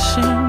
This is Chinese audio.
是。